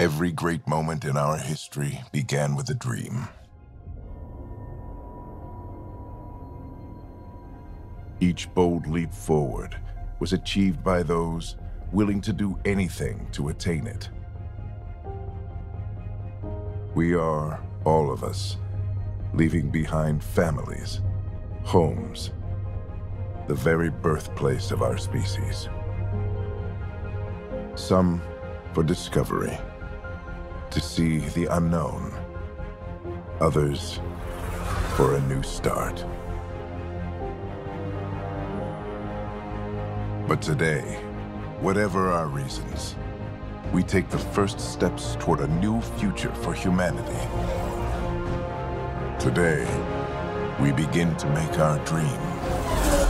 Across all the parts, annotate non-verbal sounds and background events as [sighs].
Every great moment in our history began with a dream. Each bold leap forward was achieved by those willing to do anything to attain it. We are, all of us, leaving behind families, homes, the very birthplace of our species. Some for discovery, to see the unknown. Others for a new start. But today, whatever our reasons, we take the first steps toward a new future for humanity. Today, we begin to make our dream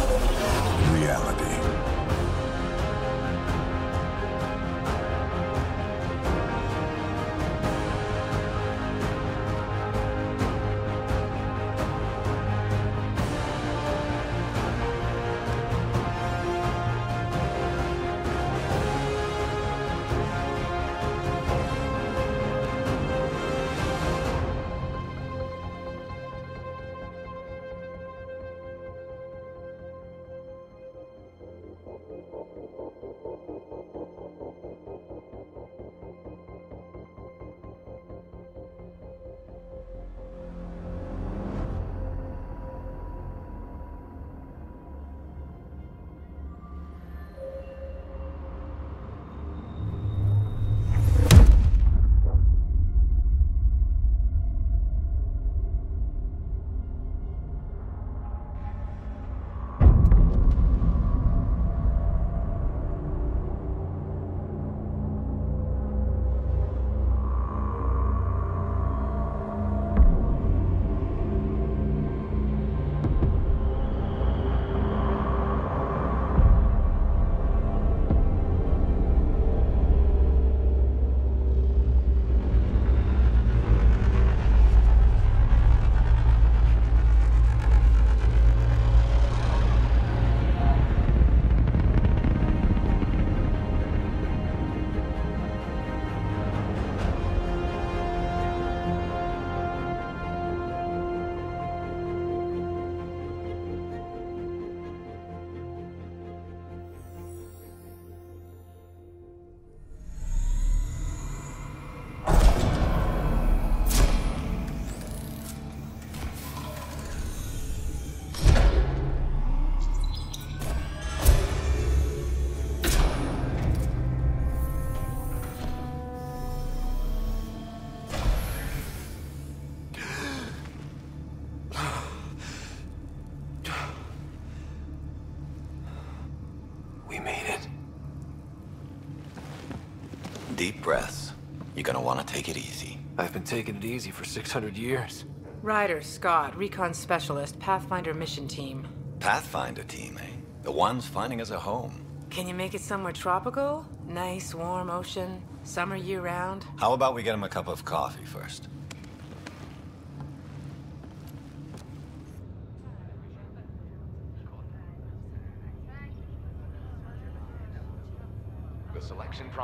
breaths. You're gonna want to take it easy. I've been taking it easy for 600 years. Ryder, Scott, Recon Specialist, Pathfinder Mission Team. Pathfinder team, eh? The ones finding us a home. Can you make it somewhere tropical? Nice, warm ocean, summer year-round? How about we get him a cup of coffee first?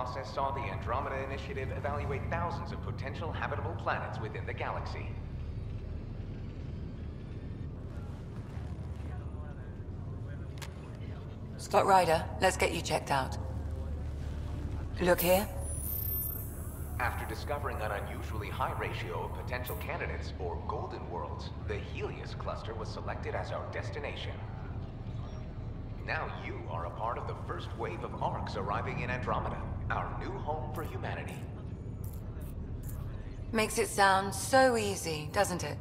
Process saw the Andromeda Initiative evaluate thousands of potential habitable planets within the galaxy. Scott Ryder, let's get you checked out. Look here. After discovering an unusually high ratio of potential candidates, or golden worlds, the Heleus cluster was selected as our destination. Now you are a part of the first wave of arks arriving in Andromeda, our new home for humanity. Makes it sound so easy, doesn't it?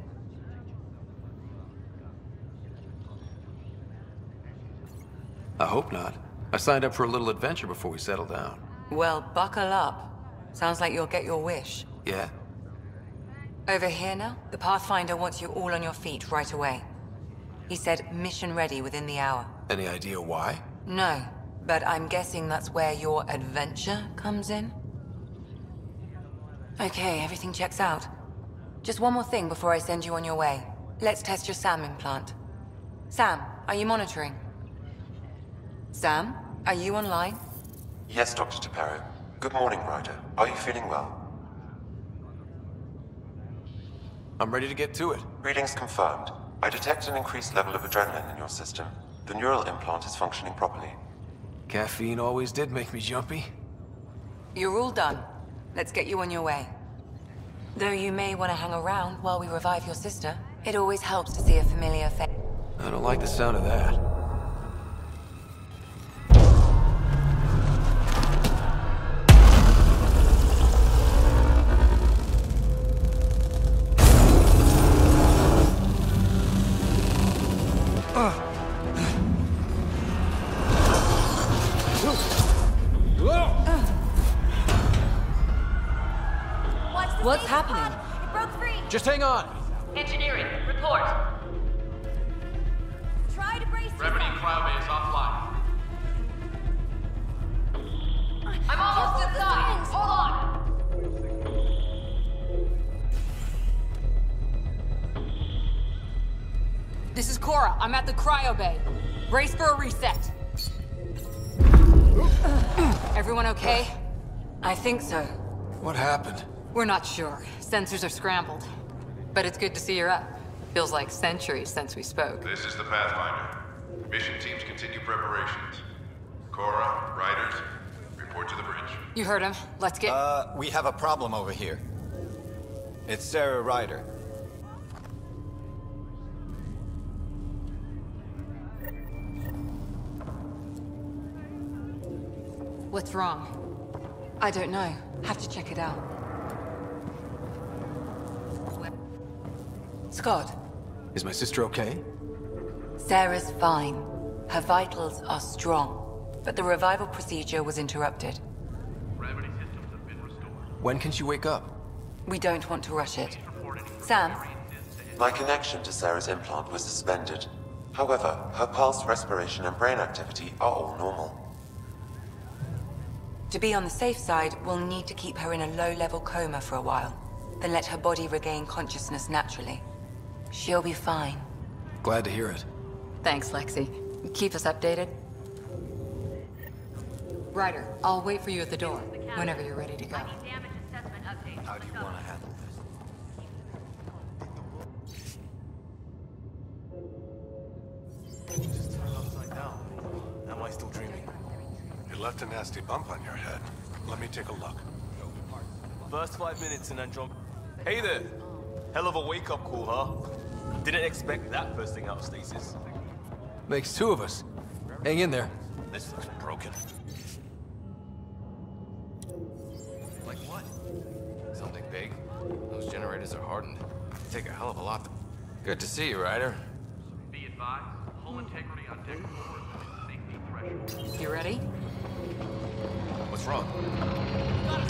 I hope not. I signed up for a little adventure before we settle down. Well, buckle up. Sounds like you'll get your wish. Yeah? Over here now, the Pathfinder wants you all on your feet right away. He said mission ready within the hour. Any idea why? No, but I'm guessing that's where your adventure comes in? Okay, everything checks out. Just one more thing before I send you on your way. Let's test your SAM implant. Sam, are you monitoring? Sam, are you online? Yes, Dr. T'Perro. Good morning, Ryder. Are you feeling well? I'm ready to get to it. Readings confirmed. I detect an increased level of adrenaline in your system. The neural implant is functioning properly. Caffeine always did make me jumpy. You're all done. Let's get you on your way. Though you may want to hang around while we revive your sister, it always helps to see a familiar face. I don't like the sound of that. What's happening? It broke free. Just hang on. Engineering, report. Try to brace Remedy yourself. Cloudbase offline. Uh, I'm almost inside. Hold on. This is Cora. I'm at the cryo bay. Brace for a reset. Everyone okay? I think so. What happened? We're not sure. Sensors are scrambled. But it's good to see you're up. Feels like centuries since we spoke. This is the Pathfinder. Mission teams continue preparations. Cora, Ryders, report to the bridge. You heard him. Let's get. Uh, we have a problem over here. It's Sara Ryder. What's wrong? I don't know. Have to check it out. Scott, Is my sister okay? Sara's fine. Her vitals are strong, but the revival procedure was interrupted. Gravity systems have been restored. When can she wake up? We don't want to rush it. Sam, My connection to Sara's implant was suspended. However, her pulse, respiration, and brain activity are all normal. to be on the safe side, we'll need to keep her in a low-level coma for a while, then let her body regain consciousness naturally. She'll be fine. Glad to hear it. Thanks, Lexi. Keep us updated. Ryder, I'll wait for you at the door whenever you're ready to go. Damage assessment update. How do you want to handle this? Just turned upside down. Am I still dreaming? You left a nasty bump on your head. Let me take a look. First five minutes in Androm. Hey there! Hell of a wake up call, huh? Didn't expect that first thing out of stasis. Makes two of us. Hang in there. This looks broken. Like what? Something big? Those generators are hardened. They take a hell of a lot. Good to see you, Ryder. Be advised, hull integrity on deck four safety threshold. You ready? What's wrong?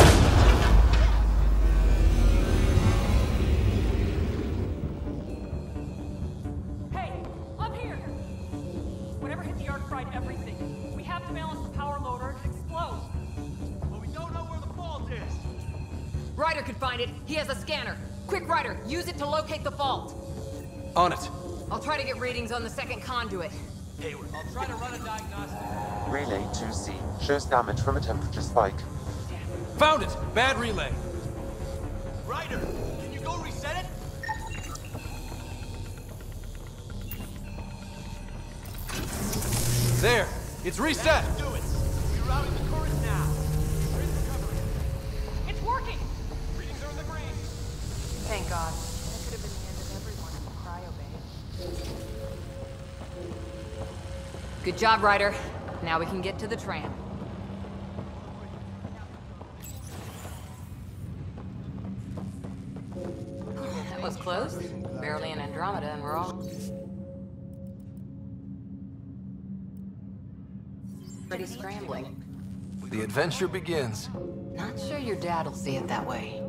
Fried everything. We have to balance the power load or it explodes. But we don't know where the fault is! Ryder could find it. He has a scanner. Quick, Ryder, use it to locate the fault. On it. I'll try to get readings on the second conduit. Hayward, I'll try to run a diagnostic. Relay 2C shows damage from a temperature spike. Found it! Bad relay. Ryder, can you go reset it? There! It's reset! Do it! Rerouting the current now. Where's recovery? It's working! Readings are in the green. Thank God. That could have been the end of everyone in the cryo bay. Good job, Ryder. Now we can get to the tram. Adventure begins. Not sure your dad'll see it that way.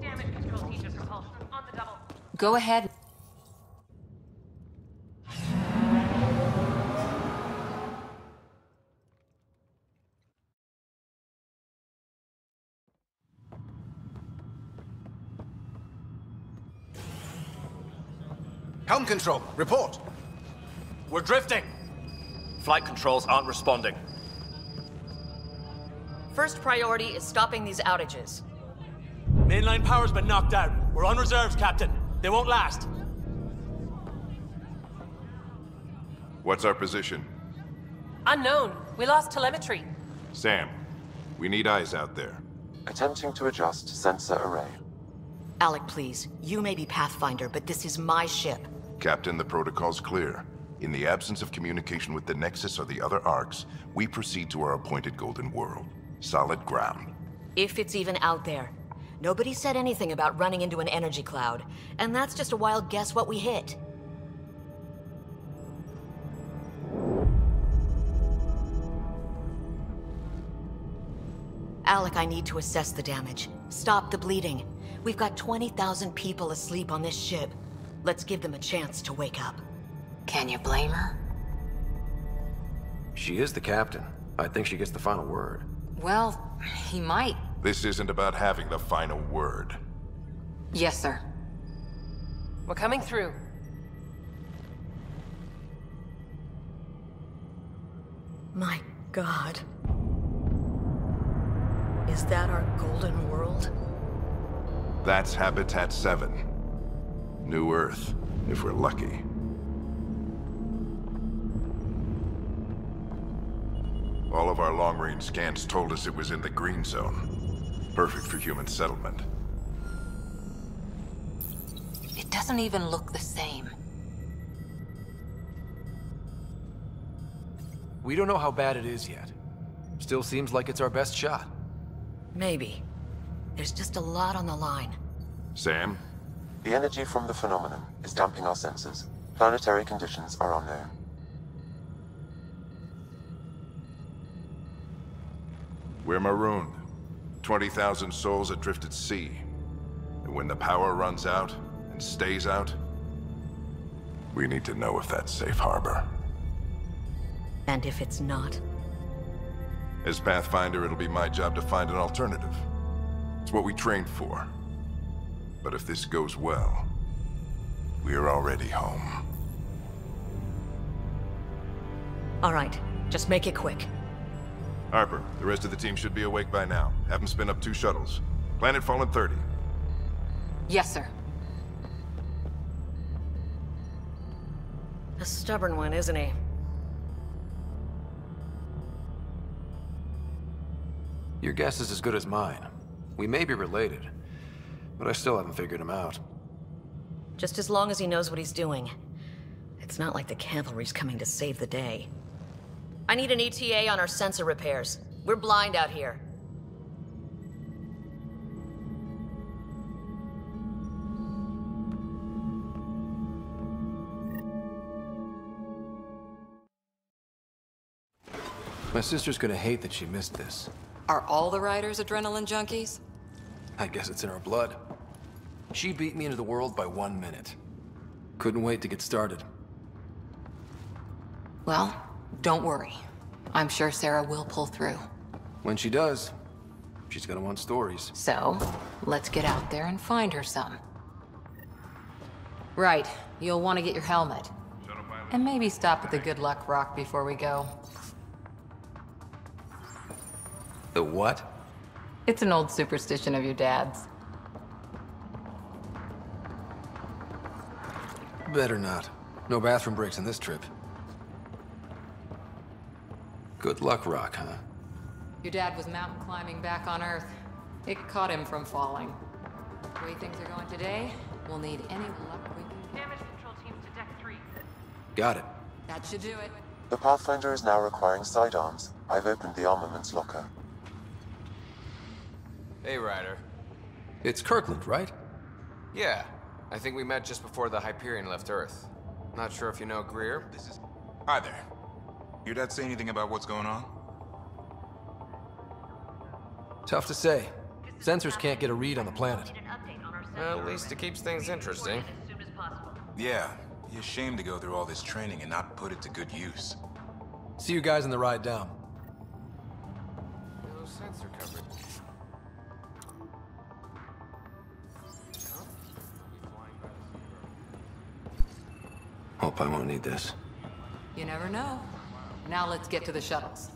Damage control teaches repulsion on the double. Go ahead. Helm control, report. We're drifting. Flight controls aren't responding. First priority is stopping these outages. Mainline power's been knocked out. We're on reserves, Captain. They won't last. What's our position? Unknown. We lost telemetry. Sam, we need eyes out there. Attempting to adjust sensor array. Alec, please. You may be Pathfinder, but this is my ship. Captain, the protocol's clear. In the absence of communication with the Nexus or the other arks, we proceed to our appointed Golden World. Solid ground. If it's even out there. Nobody said anything about running into an energy cloud, and that's just a wild guess what we hit. Alec, I need to assess the damage. Stop the bleeding. We've got 20,000 people asleep on this ship. Let's give them a chance to wake up. Can you blame her? She is the captain. I think she gets the final word. Well, he might. This isn't about having the final word. Yes, sir. We're coming through. My god. Is that our golden world? That's Habitat 7. New Earth, if we're lucky. All of our long-range scans told us it was in the green zone. Perfect for human settlement. It doesn't even look the same. We don't know how bad it is yet. Still seems like it's our best shot. Maybe. There's just a lot on the line. Sam? The energy from the phenomenon is damping our sensors. Planetary conditions are unknown. We're marooned. 20,000 souls adrift at sea. And when the power runs out, and stays out, we need to know if that's safe harbor. And if it's not? As Pathfinder, it'll be my job to find an alternative. It's what we trained for. But if this goes well, we're already home. All right, just make it quick. Harper, the rest of the team should be awake by now. Have them spin up two shuttles. Planet Fallen 30. Yes, sir. A stubborn one, isn't he? Your guess is as good as mine. We may be related, but I still haven't figured him out. Just as long as he knows what he's doing. It's not like the cavalry's coming to save the day. I need an ETA on our sensor repairs. We're blind out here. My sister's gonna hate that she missed this. Are all the Ryders adrenaline junkies? I guess it's in her blood. She beat me into the world by one minute. Couldn't wait to get started. Well, don't worry. I'm sure Sara will pull through. When she does, she's gonna want stories. So, let's get out there and find her some. Right, you'll want to get your helmet. And maybe stop at the Good Luck Rock before we go. The what? It's an old superstition of your dad's. Better not. No bathroom breaks in this trip. Good luck, Rock, huh? Your dad was mountain climbing back on Earth. It caught him from falling. The way things are going today, we'll need any luck we can. Damage control teams to deck three. Got it. That should do it. The Pathfinder is now requiring sidearms. I've opened the armaments locker. Hey, Ryder. It's Kirkland, right? Yeah. I think we met just before the Hyperion left Earth. Not sure if you know Greer. This is... Hi there. Your dad say anything about what's going on? Tough to say. Sensors can't get a read on the planet. Well, at least it keeps things interesting. Yeah. Be ashamed to go through all this training and not put it to good use. See you guys on the ride down. No sensor coverage. Hope I won't need this. You never know. Now let's get to the shuttles.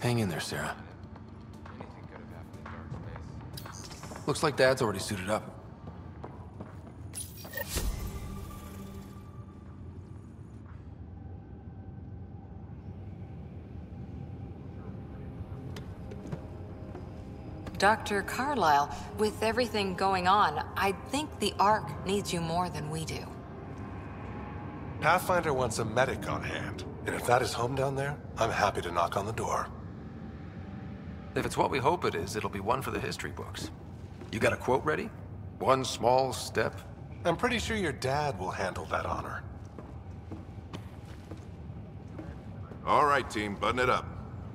Hang in there, Sara. Looks like Dad's already suited up. Dr. Carlyle, with everything going on, I think the Ark needs you more than we do. Pathfinder wants a medic on hand. And if that is home down there, I'm happy to knock on the door. If it's what we hope it is, it'll be one for the history books. You got a quote ready? One small step? I'm pretty sure your dad will handle that honor. All right, team, button it up.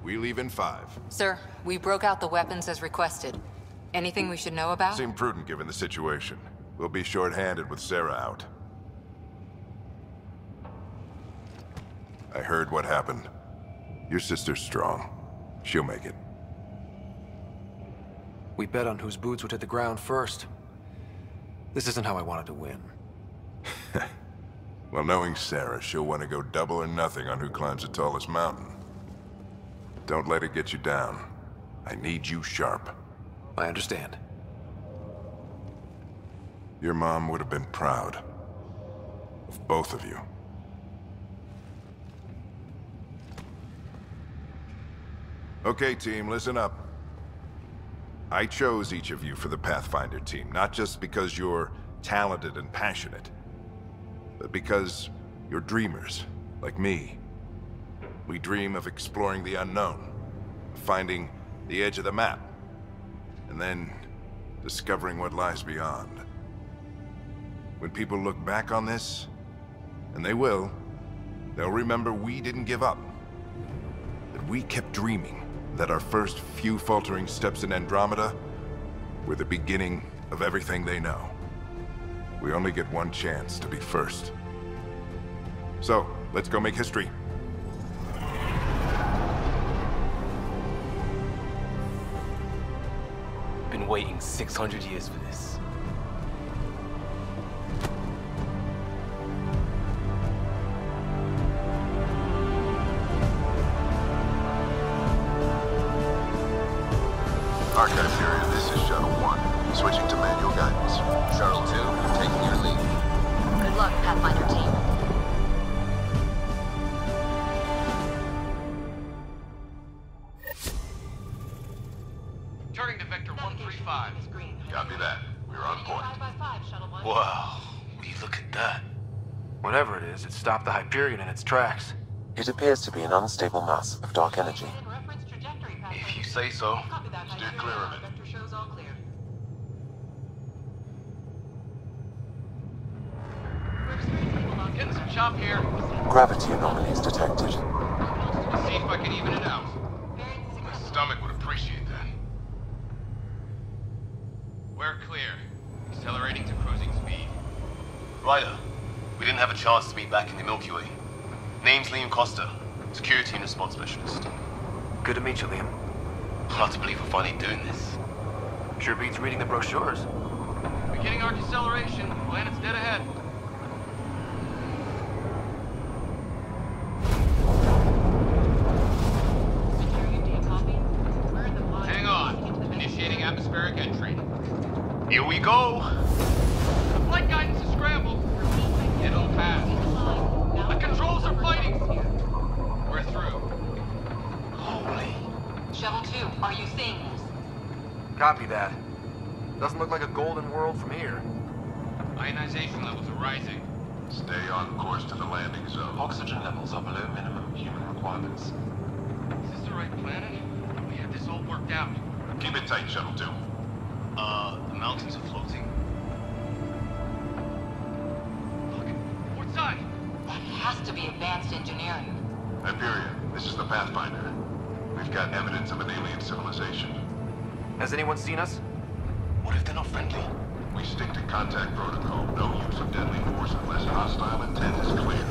We leave in five. Sir, we broke out the weapons as requested. Anything we should know about? Seemed prudent given the situation. We'll be short-handed with Sara out. I heard what happened. Your sister's strong. She'll make it. We bet on whose boots would hit the ground first. This isn't how I wanted to win. [laughs] well, knowing Sara, she'll want to go double or nothing on who climbs the tallest mountain. Don't let it get you down. I need you sharp. I understand. Your mom would have been proud. Of both of you. Okay, team, listen up. I chose each of you for the Pathfinder team, not just because you're talented and passionate, but because you're dreamers, like me. We dream of exploring the unknown, finding the edge of the map, and then discovering what lies beyond. When people look back on this, and they will, they'll remember we didn't give up. That we kept dreaming that our first few faltering steps in Andromeda were the beginning of everything they know. We only get one chance to be first. So, let's go make history. Been waiting 600 years for this. Hyperion in its tracks. It appears to be an unstable mass of dark energy. If you say so. Steer clear of it. Getting some chop here. Gravity anomalies detected. Let's see if I can even it out. My stomach would appreciate that. We're clear. Accelerating to cruising speed. Ryder, we didn't have a chance to meet back in the Milky Way. Name's Liam Kosta, Security and Response Specialist. Good to meet you, Liam. Hard to believe we're finally doing this. Sure beats reading the brochures. Beginning our deceleration. Planet's dead ahead. That. Doesn't look like a golden world from here. Ionization levels are rising. Stay on course to the landing zone. Oxygen levels are below minimum human requirements. Is this the right planet? We have this all worked out. Keep it tight, Shuttle 2. Uh, the mountains are floating. Port side. That has to be advanced engineering. Hyperion, this is the Pathfinder. We've got evidence of an alien civilization. Has anyone seen us? What if they're not friendly? We stick to contact protocol. No use of deadly force unless hostile intent is clear.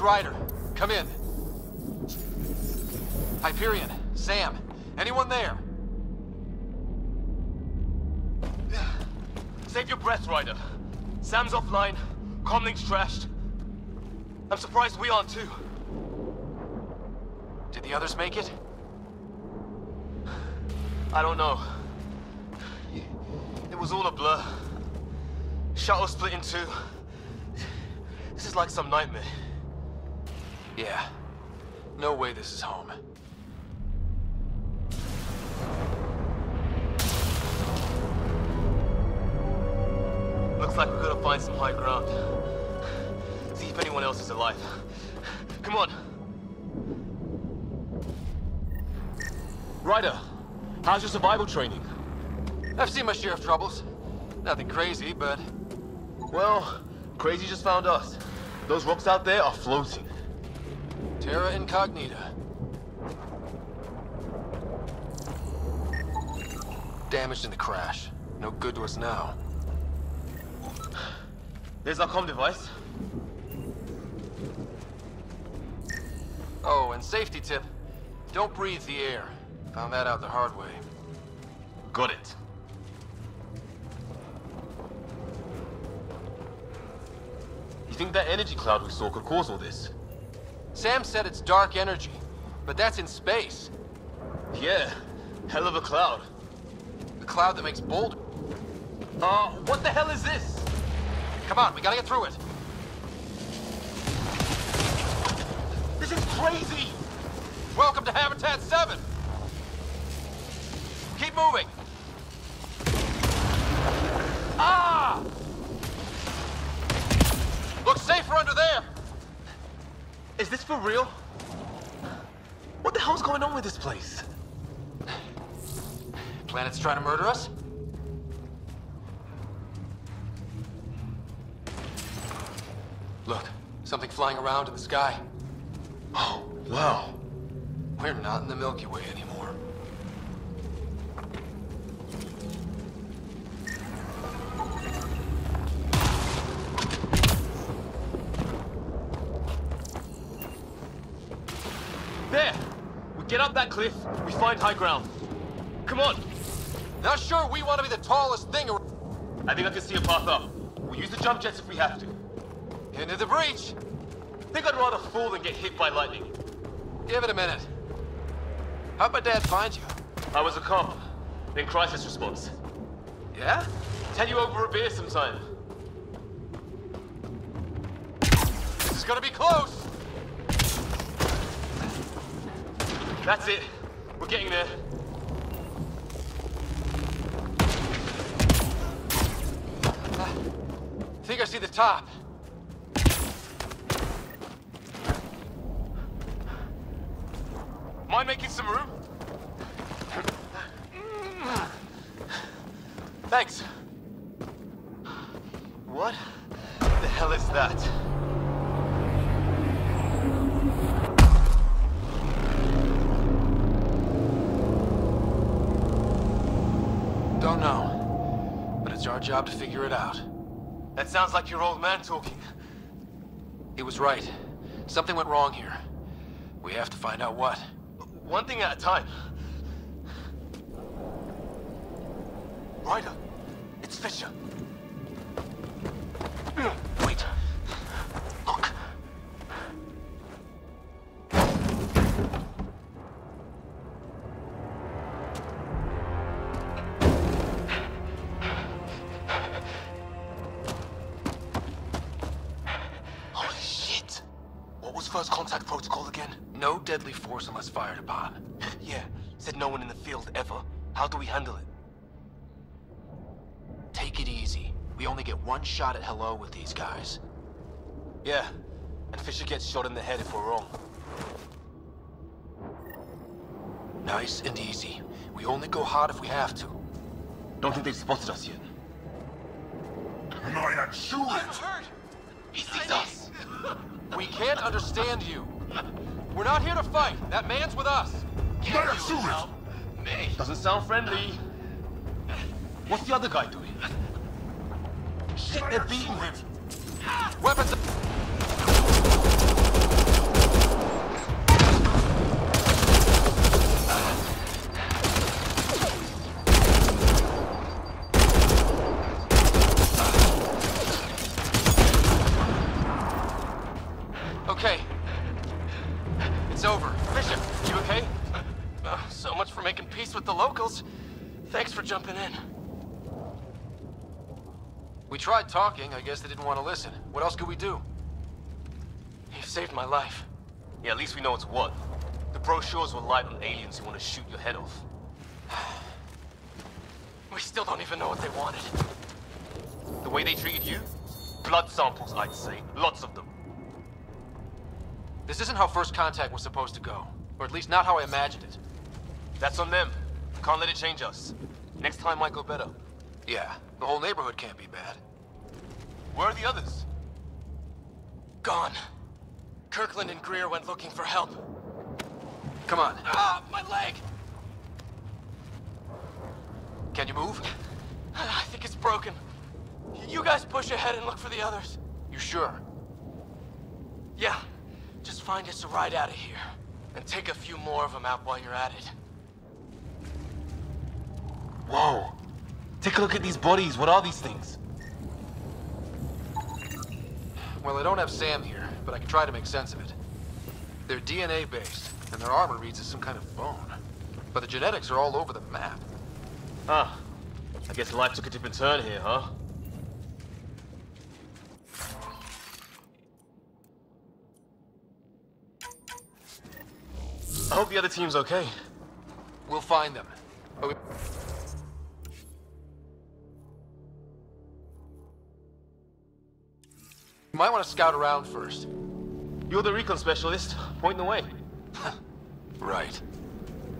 Is Ryder. Come in. Hyperion, Sam, anyone there? Save your breath, Ryder. Sam's offline. Comlink's trashed. I'm surprised we aren't too. Did the others make it? I don't know. It was all a blur. Shuttle split in two. This is like some nightmare. Yeah. No way this is home. Looks like we're gonna find some high ground. See if anyone else is alive. Come on. Ryder, how's your survival training? I've seen my share of troubles. Nothing crazy, but... Well, crazy just found us. Those rocks out there are floating. Terra Incognita. Damaged in the crash. No good to us now. There's our comm device. Oh, and safety tip. Don't breathe the air. Found that out the hard way. Got it. You think that energy cloud we saw could cause all this? Sam said it's dark energy, but that's in space. Yeah, hell of a cloud. The cloud that makes boulder. Uh, what the hell is this? Come on, we gotta get through it. This is crazy! Welcome to Habitat 7! Keep moving! Ah! Looks safer under there! Is this for real? What the hell's going on with this place? Planet's trying to murder us? Look, something flying around in the sky. Oh, [gasps] wow. We're not in the Milky Way anymore. That cliff, we find high ground. Come on! Not sure we want to be the tallest thing around. I think I can see a path up. We'll use the jump jets if we have to. Into the breach! Think I'd rather fall than get hit by lightning. Give it a minute. How'd my dad find you? I was a cop, then crisis response. Yeah? Tell you over a beer sometime. This is gonna be close! That's it. We're getting there. Ah. I think I see the top. Mind making some room? Thanks. What the hell is that? Don't know. But it's our job to figure it out. That sounds like your old man talking. He was right. Something went wrong here. We have to find out what. One thing at a time. Ryder, easy. We only get one shot at hello with these guys. Yeah, and Fisher gets shot in the head if we're wrong. Nice and easy. We only go hard if we have to. Don't think they've spotted us yet. Not shoot it! He sees us! [laughs] We can't understand you. We're not here to fight. That man's with us. Not shoot it! Doesn't sound friendly. What's the other guy doing? Shit, they're beating him. Weapons. Okay. It's over. Bishop, you okay? Uh, so much for making peace with the locals. Thanks for jumping in. We tried talking. I guess they didn't want to listen. What else could we do? You saved my life. Yeah, at least we know it's what. The brochures were light on aliens who want to shoot your head off. [sighs] We still don't even know what they wanted. The way they treated you? Blood samples, I'd say. Lots of them. This isn't how first contact was supposed to go. Or at least not how I imagined it. That's on them. Can't let it change us. Next time might go better. Yeah, the whole neighborhood can't be bad. Where are the others? Gone. Kirkland and Greer went looking for help. Come on. Ah, my leg! Can you move? I think it's broken. You guys push ahead and look for the others. You sure? Yeah. Just find us a ride out of here. And take a few more of them out while you're at it. Whoa. Take a look at these bodies. What are these things? Well, I don't have Sam here, but I can try to make sense of it. They're DNA-based, and their armor reads as some kind of bone. But the genetics are all over the map. Huh. I guess life took a different turn here, huh? I hope the other team's okay. We'll find them. But might want to scout around first. You're the recon specialist. Point the way. [laughs] right.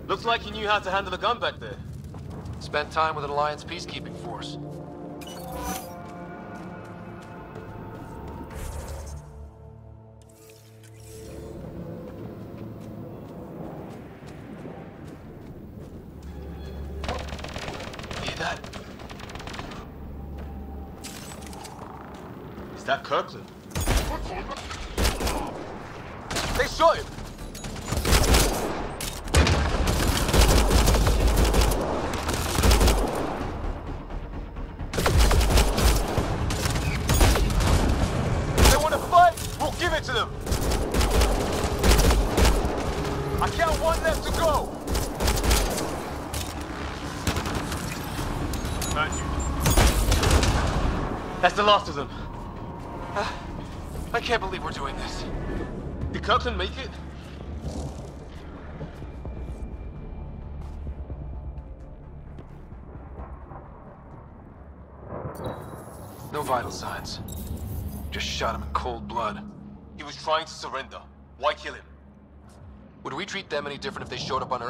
Looks like you knew how to handle a gun back there. Spent time with an Alliance peacekeeping force.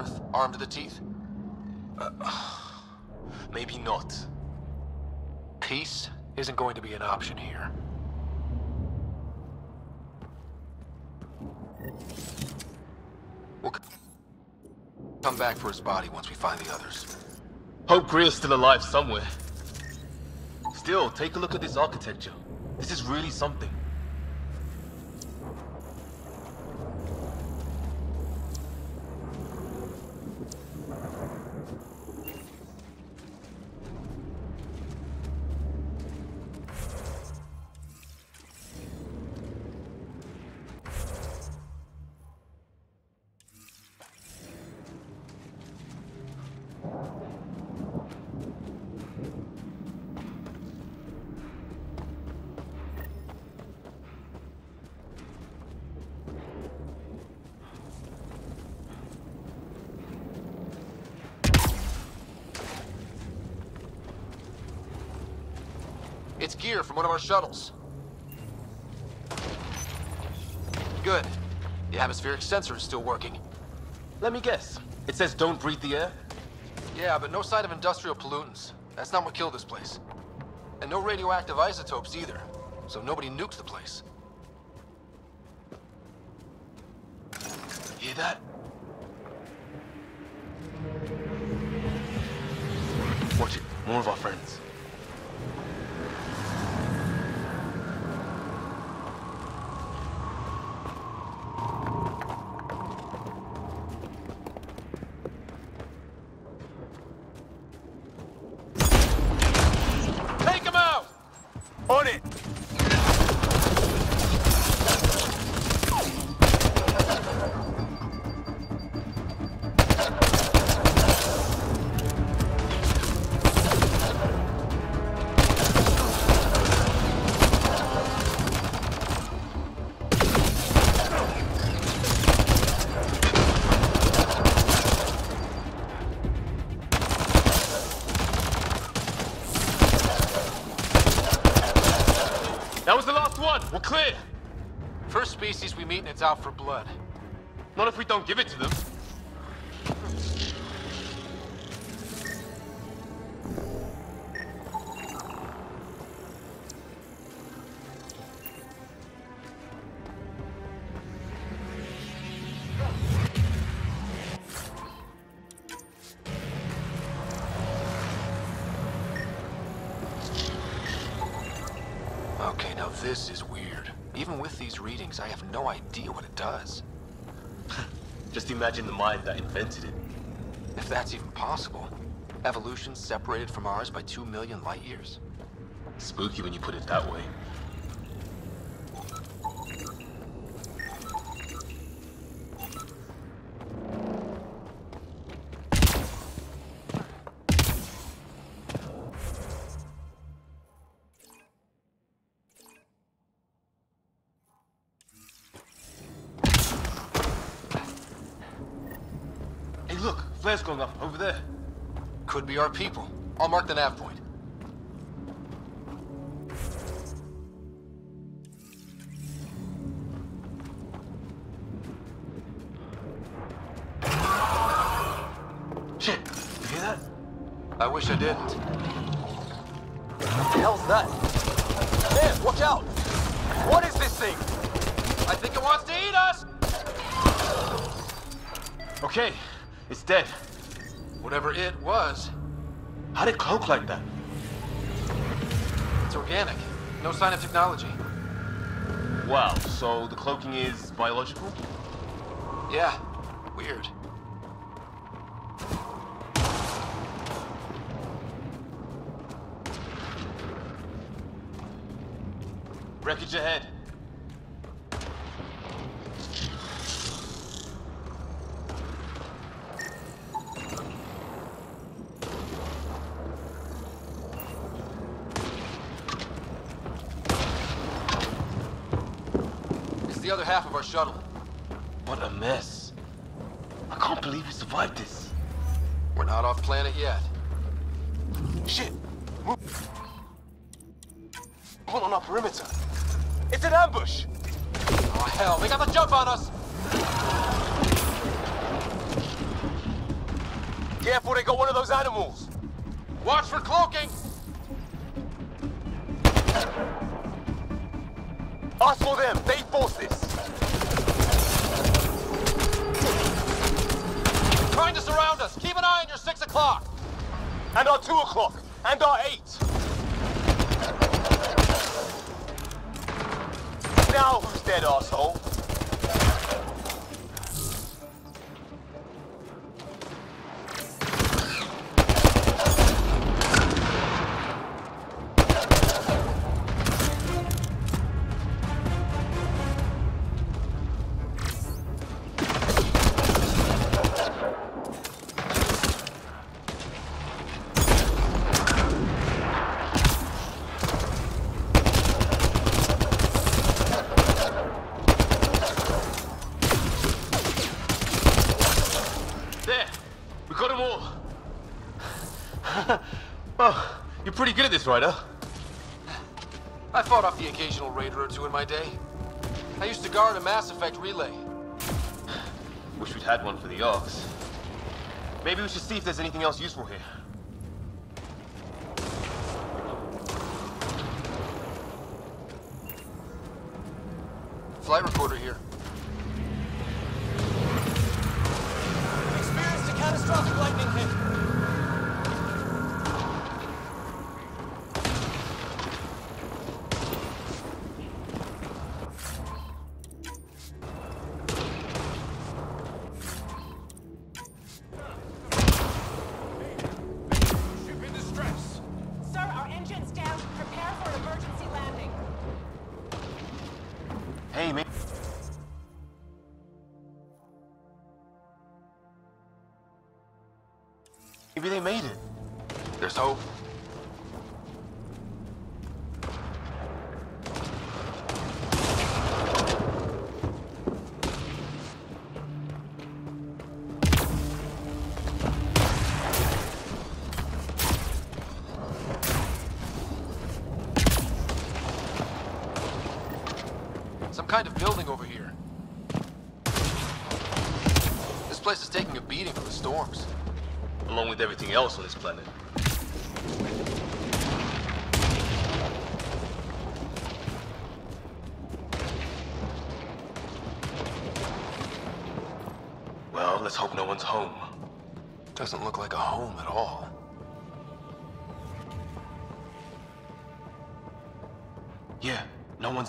Earth, armed to the teeth? Uh, [sighs] maybe not. Peace isn't going to be an option here. We'll come back for his body once we find the others. Hope Greer's still alive somewhere. Still, take a look at this architecture. This is really something. Gear from one of our shuttles. Good. The atmospheric sensor is still working. Let me guess. It says don't breathe the air? Yeah, but no sign of industrial pollutants. That's not what killed this place. And no radioactive isotopes either. So nobody nukes the place. We're clear. First species we meet and it's out for blood. Not if we don't give it to them. That's even possible. Evolution separated from ours by two million light years. Spooky when you put it that way. Flare's going up over there. Could be our people. I'll mark the nav point. Shit, you hear that? I wish I didn't. What the hell's that? Man, watch out! What is this thing? I think it wants to eat us! Okay, it's dead. Whatever it was, How did it cloak like that? it's organic. No sign of technology. Wow, so the cloaking is biological? Yeah, shuttle. Ryder. I fought off the occasional raider or two in my day. I used to guard a Mass Effect relay. Wish we'd had one for the Arks. Maybe we should see if there's anything else useful here.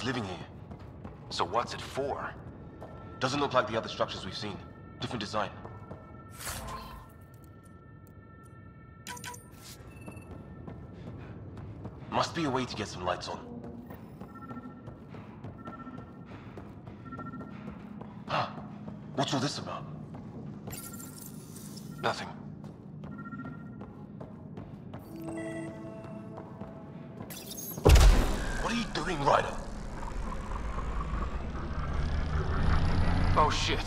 Living here. So what's it for? Doesn't look like the other structures we've seen. Different design. Must be a way to get some lights on. Huh. What's all this about? Nothing. What are you doing, Ryder? Oh shit.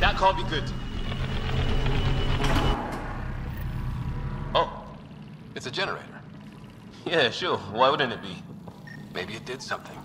That can't be good. Oh. It's a generator. Yeah, sure. Why wouldn't it be? Maybe it did something.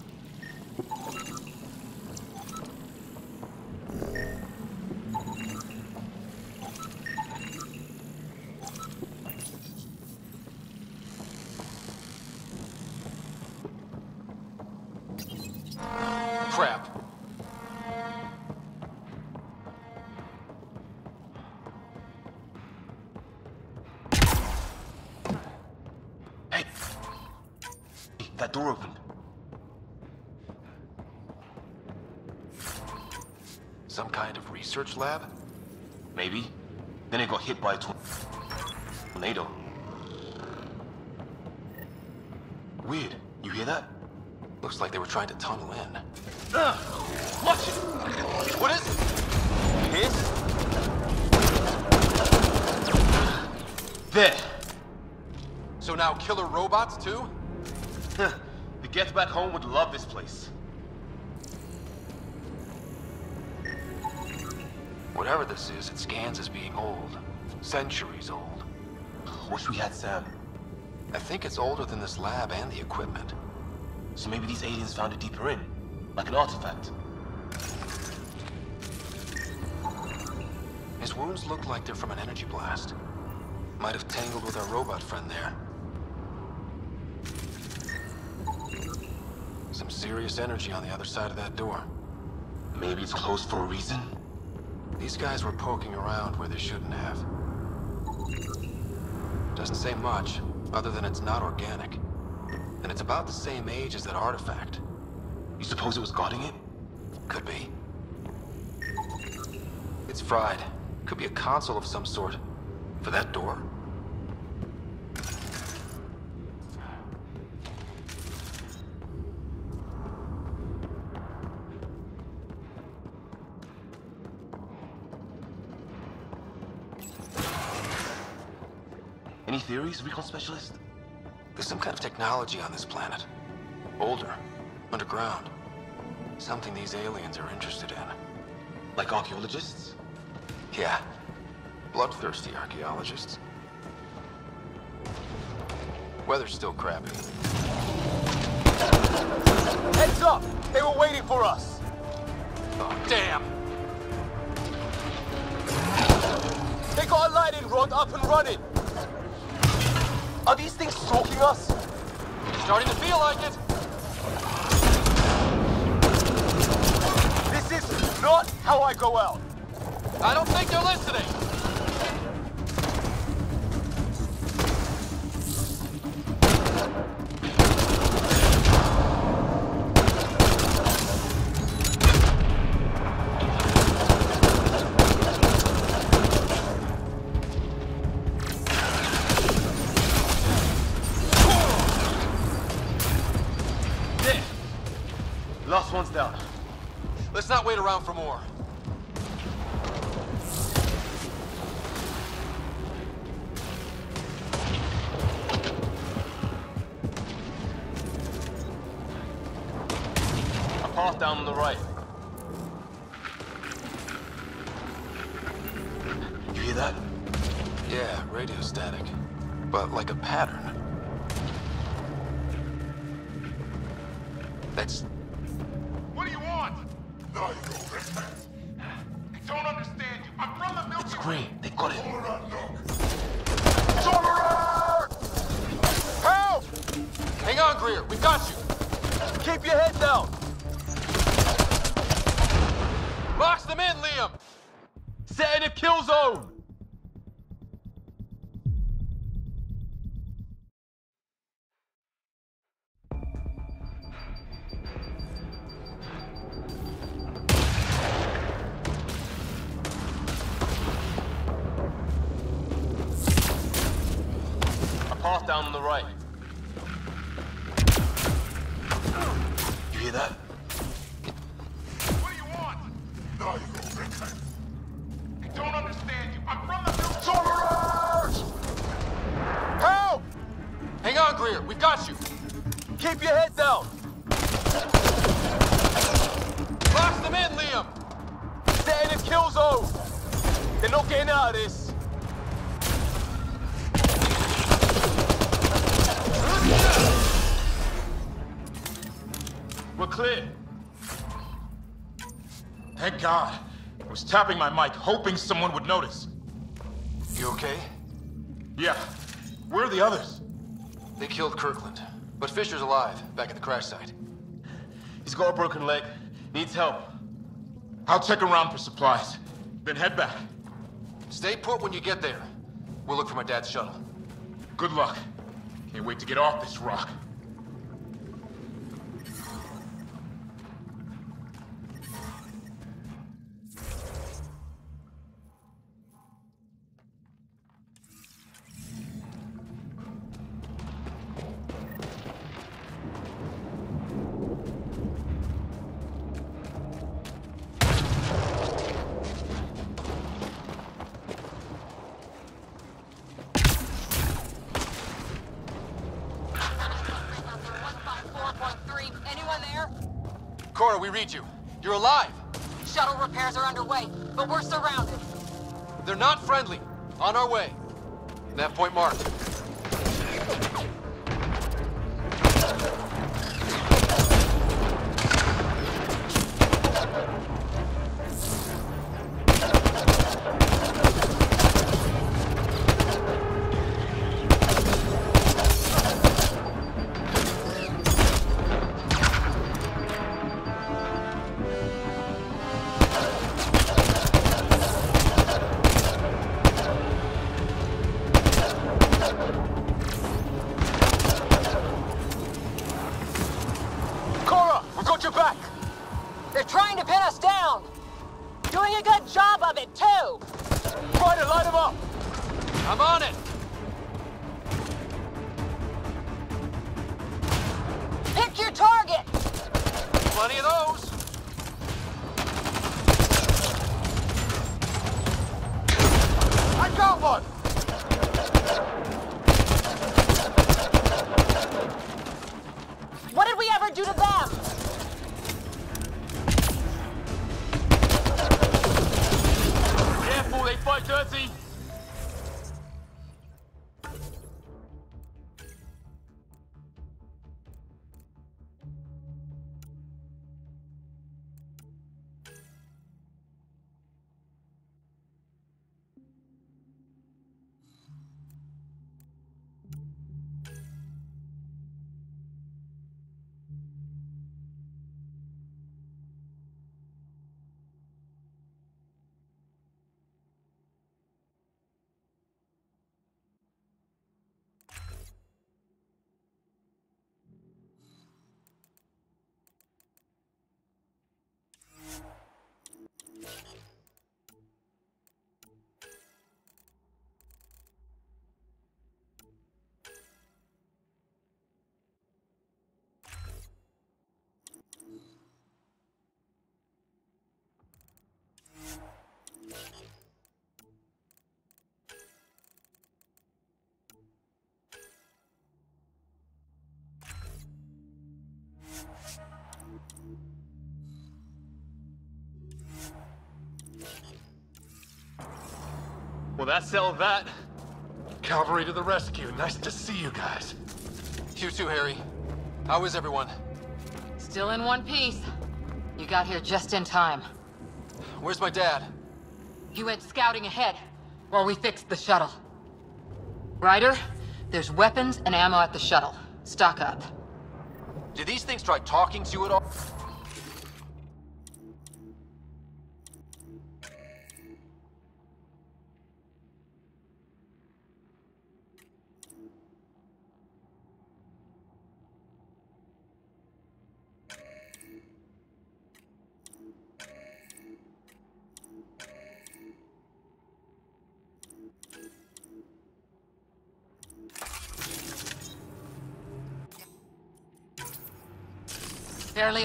Lab? Maybe. Then it got hit by a tor- tornado. Weird. You hear that? Looks like they were trying to tunnel in. Ugh! Watch it! What is it? There. So now killer robots too? the Geth back home would love this place. Centuries old. Wish we had Sam. I think it's older than this lab and the equipment. So maybe these aliens found it deeper in, like an artifact. His wounds look like they're from an energy blast. Might have tangled with our robot friend there. Some serious energy on the other side of that door. Maybe it's closed for a reason? These guys were poking around where they shouldn't have. Doesn't say much, other than it's not organic. And it's about the same age as that artifact. You suppose it was guarding it? Could be. It's fried. Could be a console of some sort. For that door. Ares, recall specialist? There's some kind of technology on this planet. Older. Underground. Something these aliens are interested in. Like archaeologists? Yeah. Bloodthirsty archaeologists. Weather's still crappy. Heads up! They were waiting for us! Oh, damn! They got a lighting rod up and running! Are these things stalking us? Starting to feel like it. This is not how I go out. I don't think they're listening. path down on the right. You hear that? tapping my mic, hoping someone would notice. You okay? Yeah. Where are the others? They killed Kirkland, but Fisher's alive, back at the crash site. He's got a broken leg, needs help. I'll check around for supplies, then head back. Stay put when you get there. We'll look for my dad's shuttle. Good luck. Can't wait to get off this rock. That settled that. Cavalry to the rescue. Nice to see you guys. You too, Harry. How is everyone? Still in one piece. You got here just in time. Where's my dad? He went scouting ahead while we fixed the shuttle. Ryder, there's weapons and ammo at the shuttle. Stock up. Did these things try talking to you at all?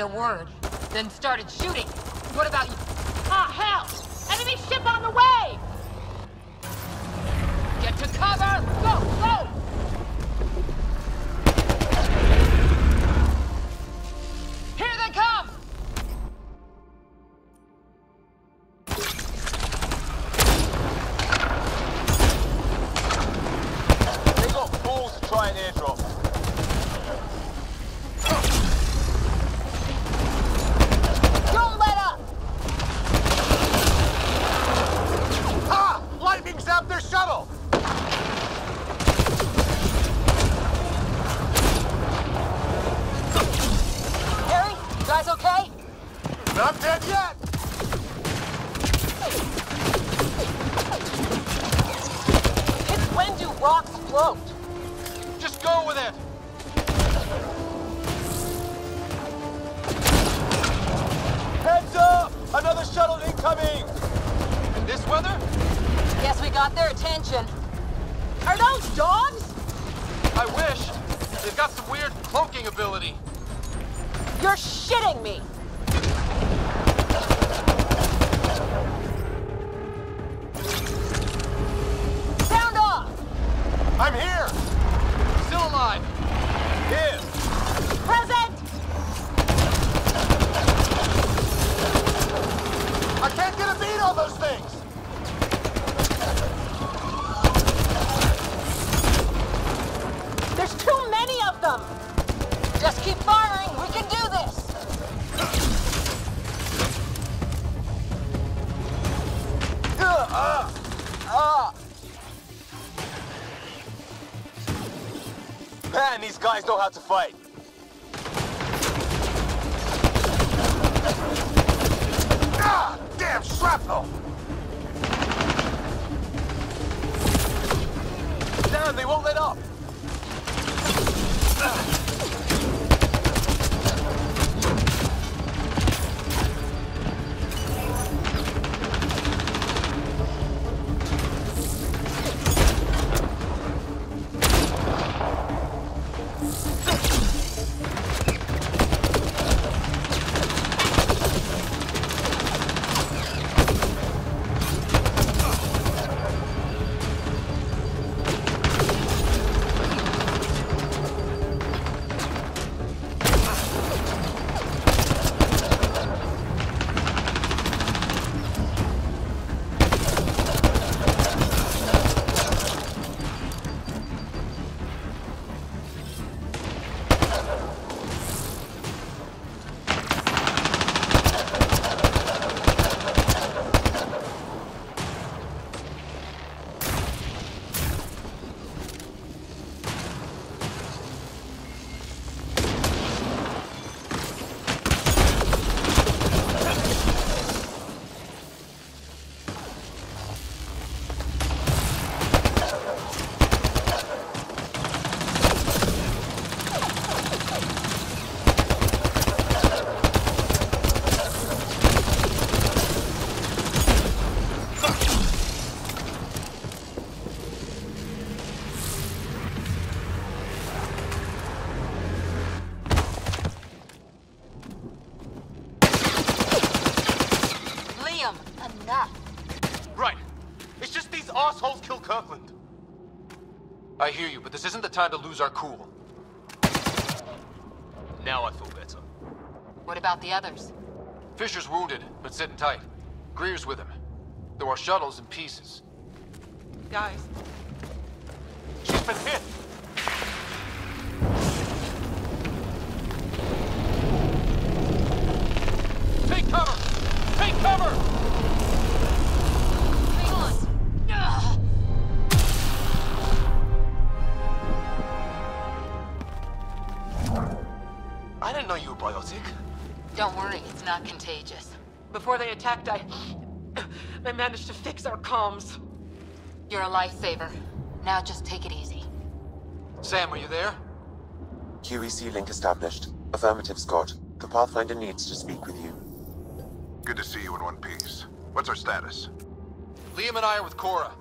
A word. Then started shooting. What about you? Ah, hell! Enemy ship on the way! Get to cover! Go, go! Man, these guys know how to fight. Ah! Damn shrapnel! Damn, they won't let up! Liam, time to lose our cool. Now I feel better. What about the others? Fisher's wounded, but sitting tight. Greer's with him. Though our shuttle's in pieces. guys. She's been hit. Worry, contagious. Before they attacked, I... I managed to fix our comms. You're a lifesaver. Now just take it easy. Sam, are you there? QEC link established. Affirmative, Scott. The Pathfinder needs to speak with you. Good to see you in one piece. What's our status? Liam and I are with Cora.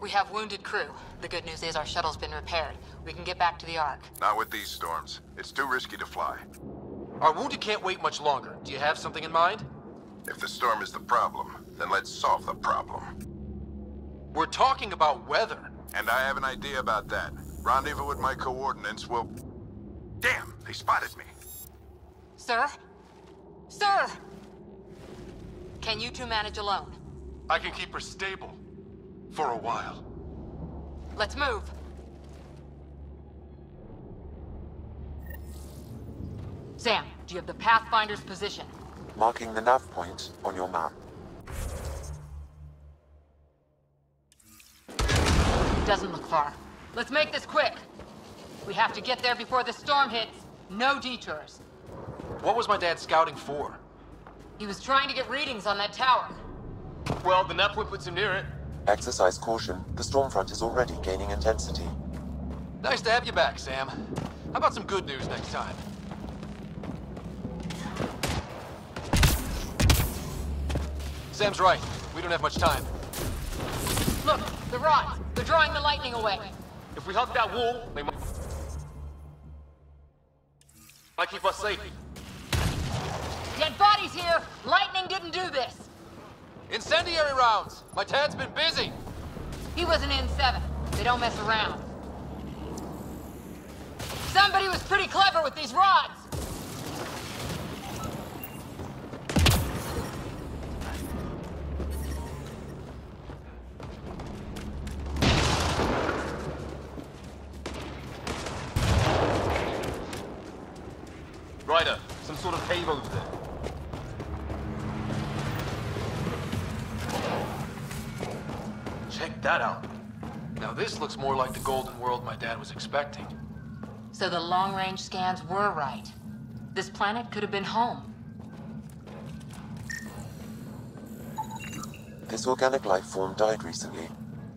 We have wounded crew. The good news is our shuttle's been repaired. We can get back to the Ark. Not with these storms. It's too risky to fly. Our wounded can't wait much longer. Do you have something in mind? If the storm is the problem, then let's solve the problem. We're talking about weather. And I have an idea about that. Rendezvous with my coordinates will... Damn, they spotted me. Sir? Sir! Can you two manage alone? I can keep her stable. For a while. Let's move. Sam, do you have the Pathfinder's position? Marking the nav point on your map. It doesn't look far. Let's make this quick. We have to get there before the storm hits. No detours. What was my dad scouting for? He was trying to get readings on that tower. Well, the nav point puts him near it. Exercise caution. The storm front is already gaining intensity. Nice to have you back, Sam. How about some good news next time? Sam's right. We don't have much time. Look, the rods. They're drawing the lightning away. If we hug that wall, they might... might keep us safe. Dead bodies here! Lightning didn't do this! Incendiary rounds! My dad's been busy! He wasn't in seven. They don't mess around. Somebody was pretty clever with these rods! Sort of cave over there. Check that out. Now this looks more like the golden world my dad was expecting. So the long-range scans were right. This planet could have been home. This organic life form died recently.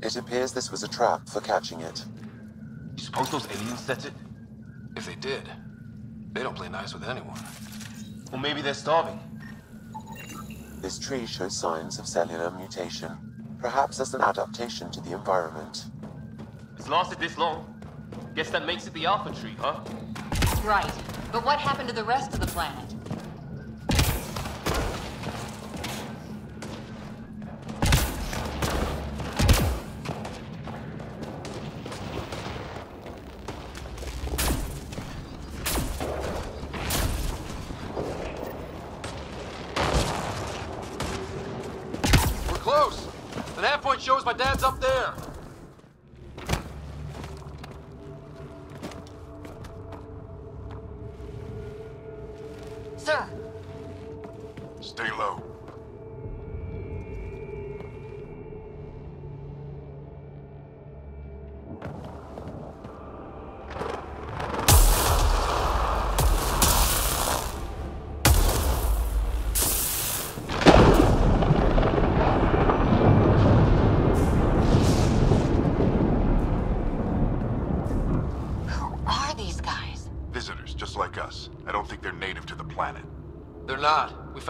It appears this was a trap for catching it. You suppose those aliens set it? If they did, they don't play nice with anyone. Or maybe they're starving. This tree shows signs of cellular mutation, perhaps as an adaptation to the environment. It's lasted this long. Guess that makes it the Alpha tree, huh? Right. But what happened to the rest of the planet?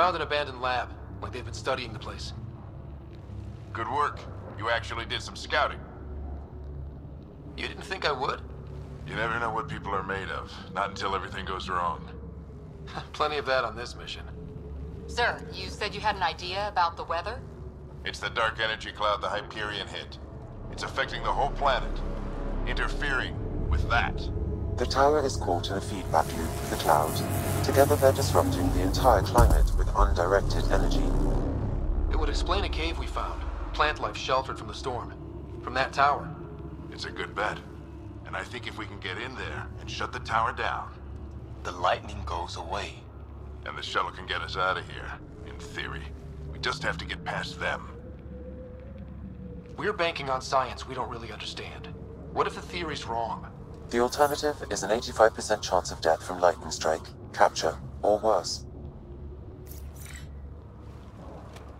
Found an abandoned lab. Like they've been studying the place. Good work. You actually did some scouting. You didn't think I would? You never know what people are made of. Not until everything goes wrong. [laughs] Plenty of that on this mission. Sir, you said you had an idea about the weather? It's the dark energy cloud the Hyperion hit. It's affecting the whole planet. Interfering with that. The tower is caught in a feedback loop with the cloud. Together they're disrupting the entire climate with undirected energy. It would explain a cave we found. Plant life sheltered from the storm. From that tower. It's a good bet. And I think if we can get in there and shut the tower down... The lightning goes away. And the shuttle can get us out of here, in theory. We just have to get past them. We're banking on science we don't really understand. What if the theory's wrong? The alternative is an 85% chance of death from lightning strike, capture, or worse.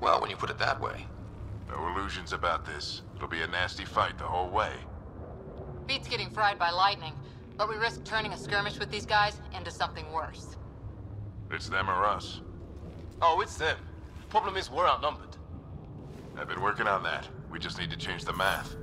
Well, when you put it that way. No illusions about this. It'll be a nasty fight the whole way. Beats getting fried by lightning, but we risk turning a skirmish with these guys into something worse. It's them or us. Oh, it's them. Problem is, we're outnumbered. I've been working on that. We just need to change the math.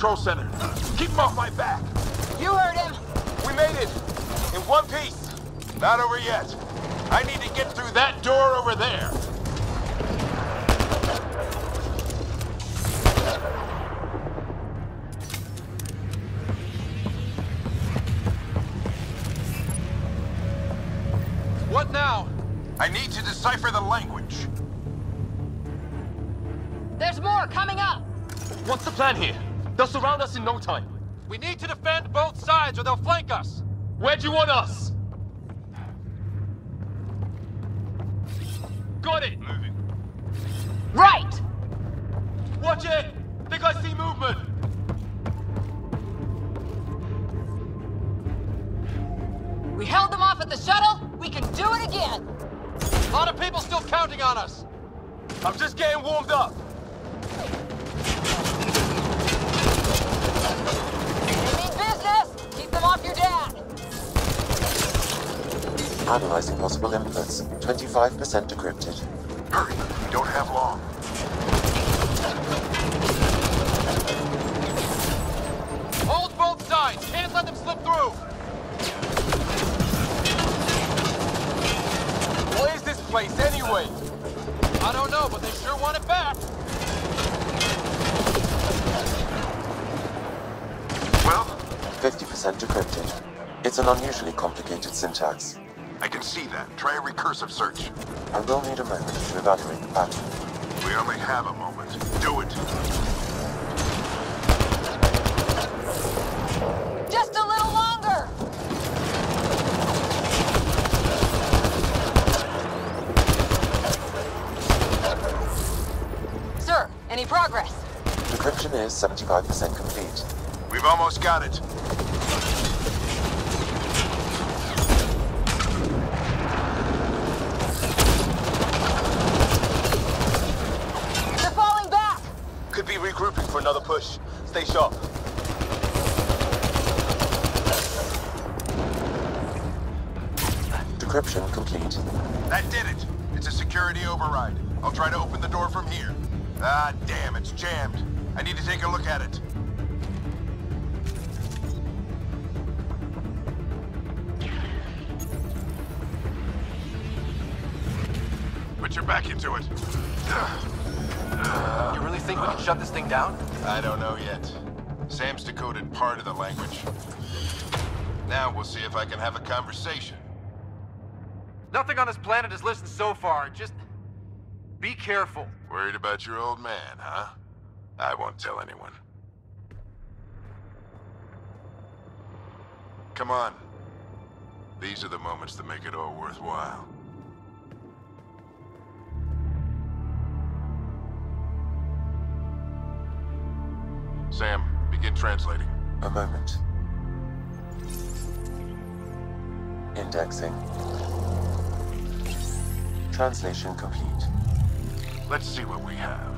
Control center. Keep him off my back. You heard him! We made it. In one piece. Not over yet. I need to get through that door over there. What now? I need to decipher the language. There's more coming up! What's the plan here? They'll surround us in no time. We need to defend both sides or they'll flank us. Where'd you want us? Got it! Here. Ah, damn, it's jammed. I need to take a look at it. Put your back into it. You really think we can shut this thing down? I don't know yet. Sam's decoded part of the language. Now we'll see if I can have a conversation. Nothing on this planet has listened so far. Just be careful. Worried about your old man, huh? I won't tell anyone. Come on. These are the moments that make it all worthwhile. Sam, begin translating. A moment. Indexing. Translation complete. Let's see what we have.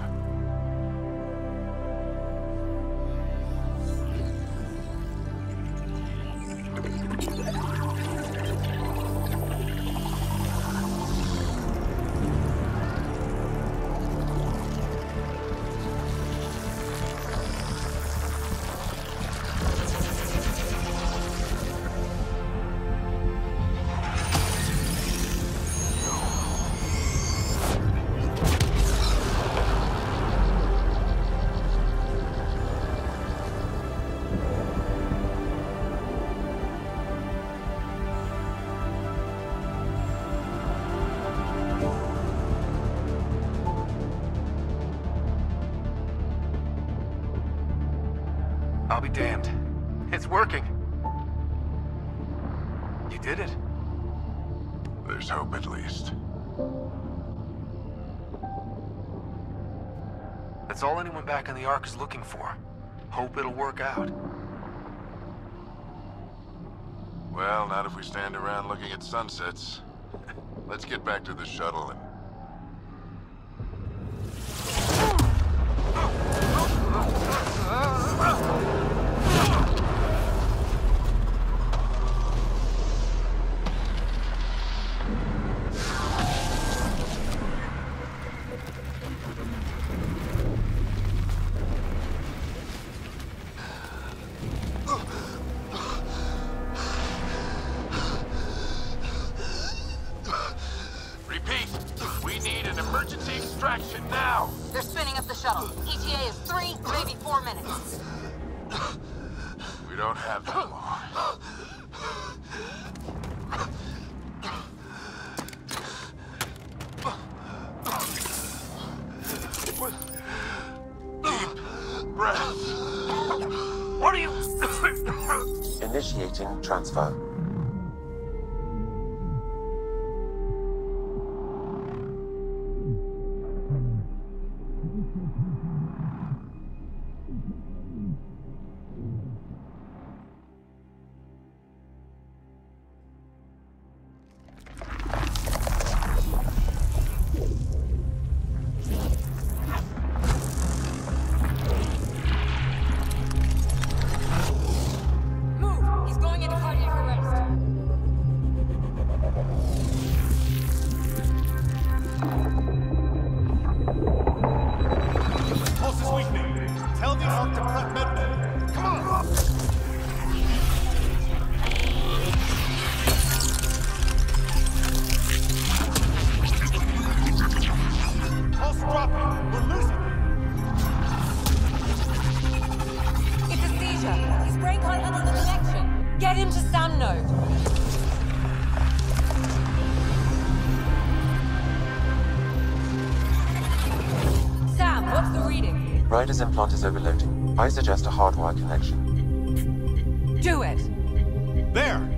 Back in the Ark is looking for. Hope it'll work out. Well, not if we stand around looking at sunsets. [laughs] Let's get back to the shuttle and... reading? Ryder's implant is overloading. I suggest a hardwire connection. Do it. There!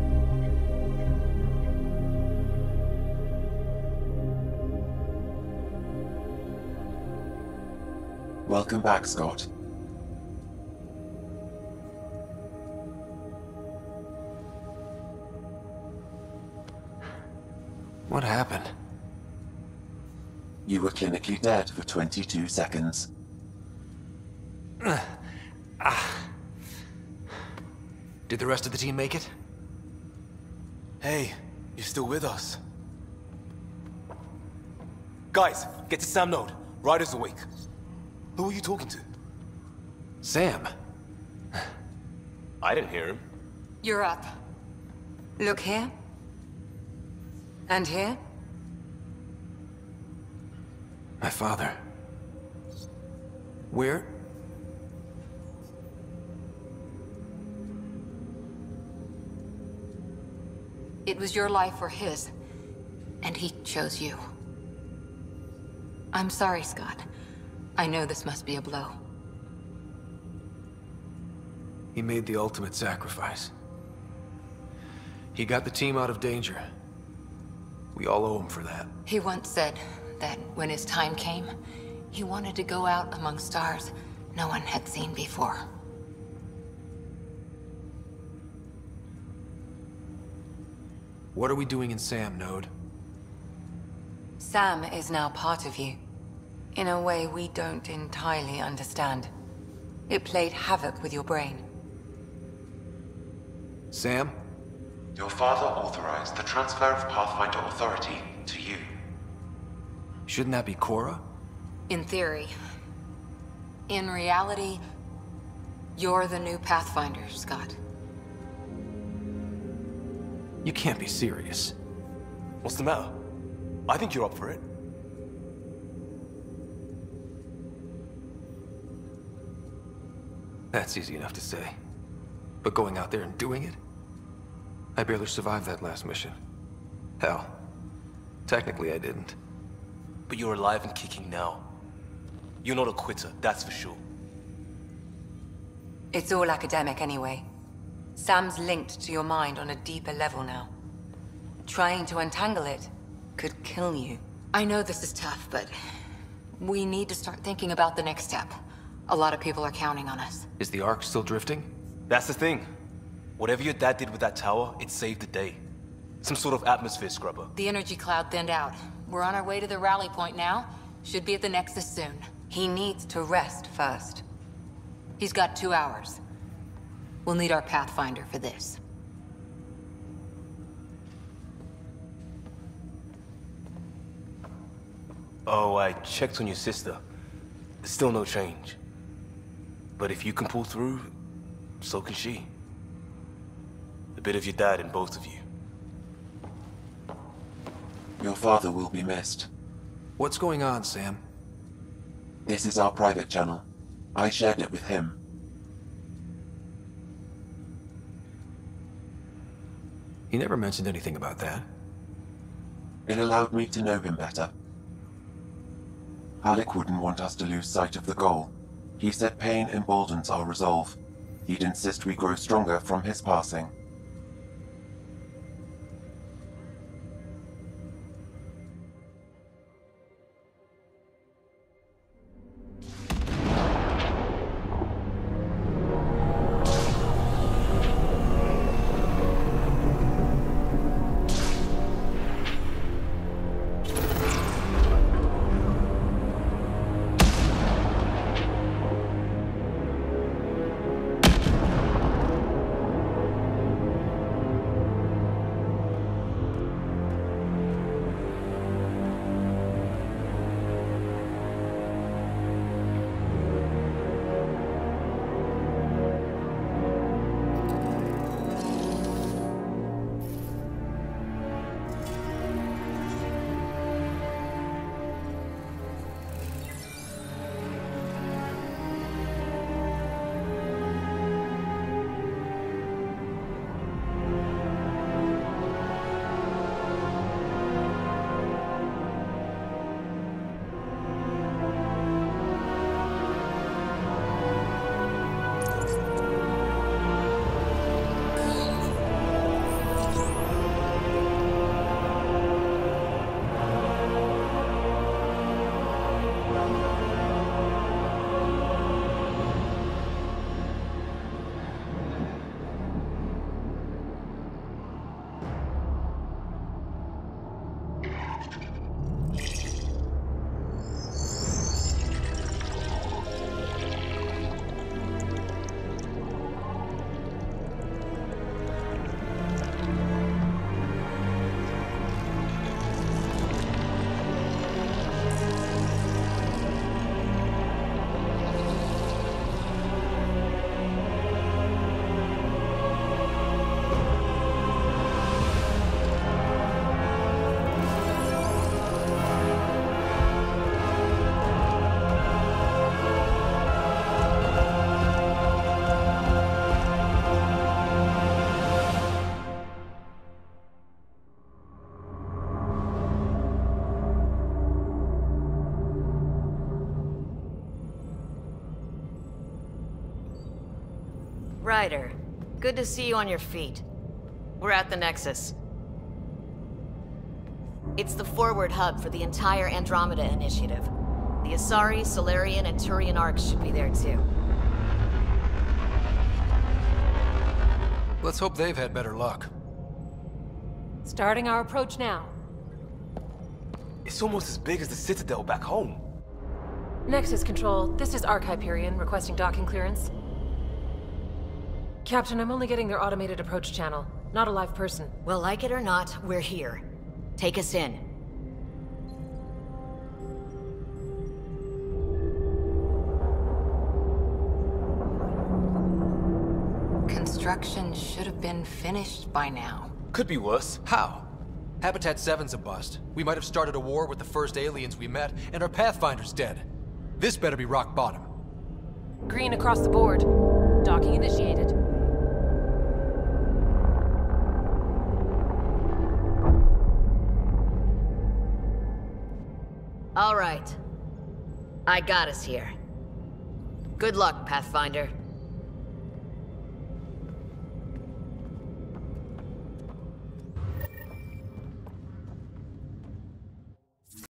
Welcome back, Scott. What happened? You were clinically dead for 22 seconds. Ah. Did the rest of the team make it? Hey, you're still with us. Guys, get to Sam Node. Ryder's awake. Who are you talking to? Sam. I didn't hear him. You're up. Look here. And here. My father. Where? Was your life or his. And he chose you. I'm sorry, Scott. I know this must be a blow. He made the ultimate sacrifice. He got the team out of danger. We all owe him for that. He once said that when his time came, he wanted to go out among stars no one had seen before. What are we doing in Sam, Node? Sam is now part of you. In a way we don't entirely understand. It played havoc with your brain. Sam? Your father authorized the transfer of Pathfinder authority to you. Shouldn't that be Cora? In theory. In reality, you're the new Pathfinder, Scott. You can't be serious. What's the matter? I think you're up for it. That's easy enough to say. But going out there and doing it? I barely survived that last mission. Hell, technically I didn't. But you're alive and kicking now. You're not a quitter, that's for sure. It's all academic anyway. Sam's linked to your mind on a deeper level now. Trying to untangle it could kill you. I know this is tough, but we need to start thinking about the next step. A lot of people are counting on us. Is the Ark still drifting? That's the thing. Whatever your dad did with that tower, it saved the day. Some sort of atmosphere scrubber. The energy cloud thinned out. We're on our way to the rally point now. Should be at the Nexus soon. He needs to rest first. He's got two hours. We'll need our Pathfinder for this. Oh, I checked on your sister. There's still no change. But if you can pull through, so can she. A bit of your dad in both of you. Your father will be missed. What's going on, Sam? This is our private channel. I shared it with him. He never mentioned anything about that. It allowed me to know him better. Alec wouldn't want us to lose sight of the goal. He said pain emboldens our resolve. He'd insist we grow stronger from his passing. Good to see you on your feet. We're at the Nexus. It's the forward hub for the entire Andromeda Initiative. The Asari, Salarian, and Turian arks should be there too. Let's hope they've had better luck. Starting our approach now. It's almost as big as the Citadel back home. Nexus Control, this is Ark Hyperion requesting docking clearance. Captain, I'm only getting their automated approach channel, not a live person. Well, like it or not, we're here. Take us in. Construction should have been finished by now. Could be worse. How? Habitat 7's a bust. We might have started a war with the first aliens we met, and our Pathfinder's dead. This better be rock bottom. Green across the board. Docking initiated. All right. I got us here. Good luck, Pathfinder.